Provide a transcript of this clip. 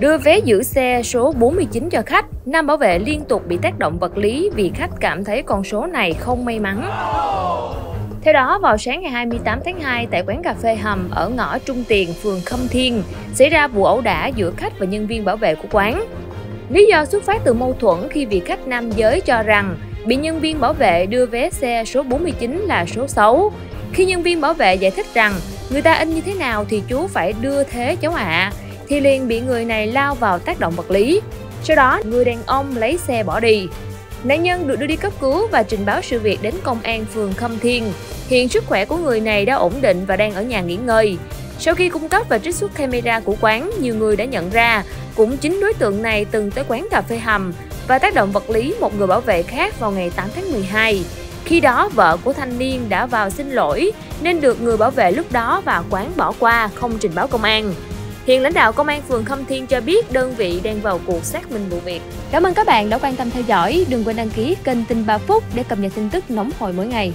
Đưa vé giữ xe số 49 cho khách, nam bảo vệ liên tục bị tác động vật lý vì khách cảm thấy con số này không may mắn. Theo đó, vào sáng ngày 28 tháng 2 tại quán cà phê Hầm ở ngõ Trung Tiền, phường Khâm Thiên, xảy ra vụ ẩu đả giữa khách và nhân viên bảo vệ của quán. Lý do xuất phát từ mâu thuẫn khi vị khách nam giới cho rằng bị nhân viên bảo vệ đưa vé xe số 49 là số xấu. Khi nhân viên bảo vệ giải thích rằng người ta in như thế nào thì chú phải đưa thế cháu ạ, à, thì liền bị người này lao vào tác động vật lý. Sau đó, người đàn ông lấy xe bỏ đi. Nạn nhân được đưa đi cấp cứu và trình báo sự việc đến công an phường Khâm Thiên. Hiện sức khỏe của người này đã ổn định và đang ở nhà nghỉ ngơi. Sau khi cung cấp và trích xuất camera của quán, nhiều người đã nhận ra cũng chính đối tượng này từng tới quán cà phê hầm và tác động vật lý một người bảo vệ khác vào ngày 8 tháng 12. Khi đó, vợ của thanh niên đã vào xin lỗi nên được người bảo vệ lúc đó và quán bỏ qua, không trình báo công an. Hiện lãnh đạo công an phường Khâm Thiên cho biết đơn vị đang vào cuộc xác minh vụ việc. Cảm ơn các bạn đã quan tâm theo dõi. Đừng quên đăng ký kênh Tin 3 Phút để cập nhật tin tức nóng hổi mỗi ngày.